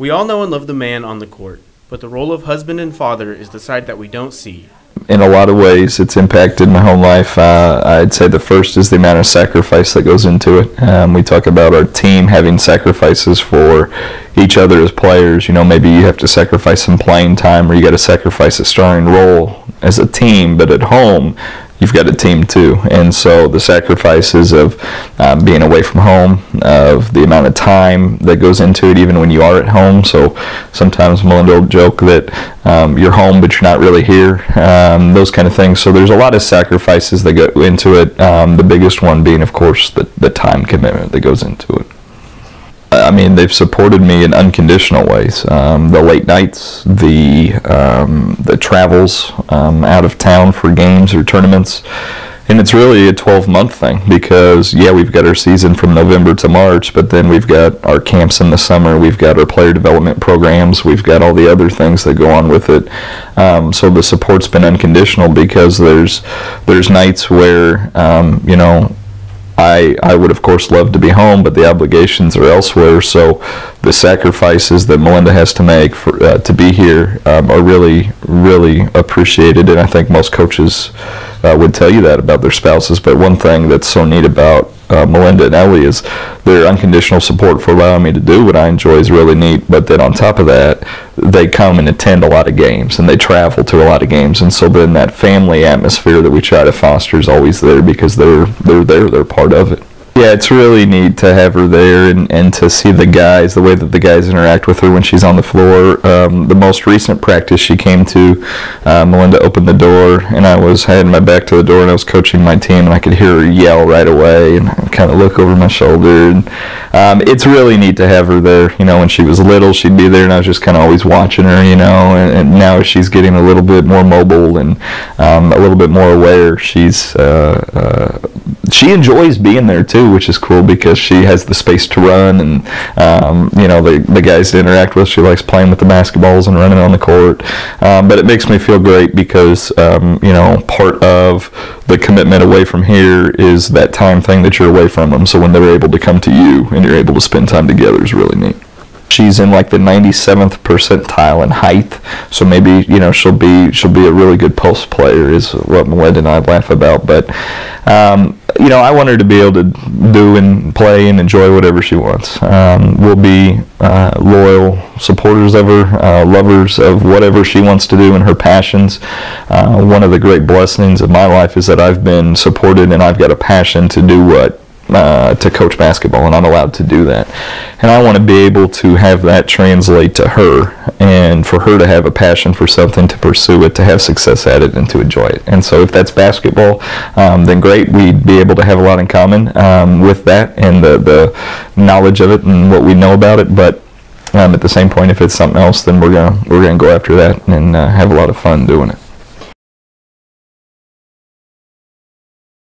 We all know and love the man on the court, but the role of husband and father is the side that we don't see. in a lot of ways, it's impacted my home life. Uh, I'd say the first is the amount of sacrifice that goes into it. Um, we talk about our team having sacrifices for each other as players. You know, maybe you have to sacrifice some playing time, or you got to sacrifice a starring role as a team. But at home, you've got a team too, and so the sacrifices of um, being away from home, of the amount of time that goes into it, even when you are at home. So sometimes Melinda will joke that um, you're home, but you're not really here. Um, those kind of things. So there's a lot of sacrifices that go into it. Um, the biggest one being, of course, the the time commitment that goes into it. I mean, they've supported me in unconditional ways. Um, the late nights, the um, the travels um, out of town for games or tournaments, and it's really a 12 month thing because yeah, we've got our season from November to March, but then we've got our camps in the summer, we've got our player development programs, we've got all the other things that go on with it. Um, so the support's been unconditional because there's there's nights where um, you know I, I would of course love to be home, but the obligations are elsewhere. So the sacrifices that Melinda has to make for uh, to be here um, are really really appreciated, and I think most coaches uh, would tell you that about their spouses. But one thing that's so neat about uh, Melinda and Ellie is their unconditional support for allowing me to do what I enjoy is really neat. But then on top of that, they come and attend a lot of games and they travel to a lot of games, and so then that family atmosphere that we try to foster is always there because they're they're there, they're part of it. Yeah, it's really neat to have her there and, and to see the guys, the way that the guys interact with her when she's on the floor. Um, the most recent practice she came to, uh, Melinda opened the door, and I was I had my back to the door, and I was coaching my team, and I could hear her yell right away, and kind of look over my shoulder. And um, it's really neat to have her there. You know, when she was little, she'd be there, and I was just kind of always watching her. You know, and, and now she's getting a little bit more mobile and um, a little bit more aware. She's uh, uh, she enjoys being there too, which is cool because she has the space to run and um, you know the the guys to interact with. She likes playing with the basketballs and running on the court. Um, but it makes me feel great because um, you know part of the commitment away from here is that time thing that you're away from them. So when they're able to come to you and you're able to spend time together is really neat she's in like the 97th percentile in height so maybe you know she'll be she'll be a really good post player is what Melinda and I laugh about but um, you know I want her to be able to do and play and enjoy whatever she wants. Um, we'll be uh, loyal supporters of her uh, lovers of whatever she wants to do and her passions. Uh, one of the great blessings of my life is that I've been supported and I've got a passion to do what uh, to coach basketball, and I'm allowed to do that. And I want to be able to have that translate to her, and for her to have a passion for something, to pursue it, to have success at it, and to enjoy it. And so, if that's basketball, um, then great. We'd be able to have a lot in common um, with that and the, the knowledge of it and what we know about it. But um, at the same point, if it's something else, then we're gonna we're gonna go after that and uh, have a lot of fun doing it.